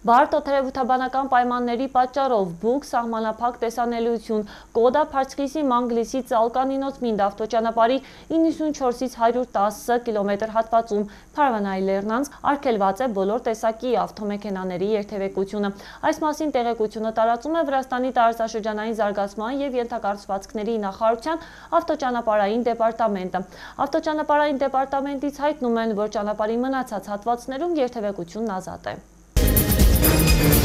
Բարդ օթերևութաբանական պայմանների պատճառով բուկ սահմանափակ տեսանելիություն Կոդա Փարցխիսի Մանգլիսի Ծալկանինոց Մինդա ավտոճանապարհի 94-ից 110 կիլոմետր հատվածում Փարվանայի Լեռնանց արգելված է բոլոր տեսակի ավտոմեքենաների երթևեկությունը։ Այս մասին տեղեկությունը տարածում է Վրաստանի տարածաշրջանային զարգացման եւ ենթակառուցվածքների նախարարության ավտոճանապարհային դեպարտամենտը։ Ավտոճանապարհային դեպարտամենտից հայտնում են, որ ճանապարհի մնացած հատվածներում երթևեկությունն ազատ է։ Thank you.